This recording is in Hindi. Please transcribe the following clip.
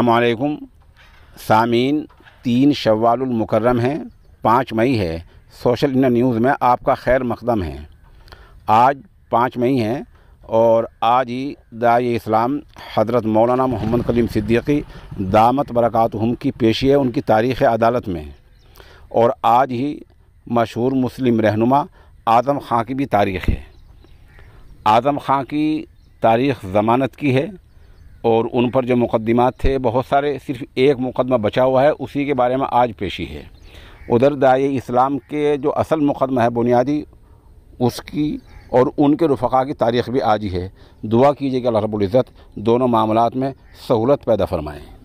अल्लाम सामीन तीन शवालमकरम है, पाँच मई है। सोशल इंडिया न्यूज़ में आपका खैर मकदम है। आज पाँच मई है और आज ही दाई इस्लाम हज़रत मौलाना मोहम्मद कलीम सिद्दीकी दामत बरक़ात हम की पेशी है उनकी तारीख़ अदालत में। और आज ही मशहूर मुस्लिम रहनुमा आज़म ख़ां की भी तारीख़ है। आज़म ख़ां की तारीख़ ज़मानत की है। और उन पर जो मुकदमात थे, बहुत सारे सिर्फ़ एक मुकदमा बचा हुआ है, उसी के बारे में आज पेशी है। उधर दाए इस्लाम के जो असल मुकदमा है, बुनियादी, उसकी और उनके रफ़ा की तारीख़ भी आज ही है। दुआ कीजिए कि अल्लाह रब्बुल दोनों मामलों में सहूलत पैदा फरमाएँ।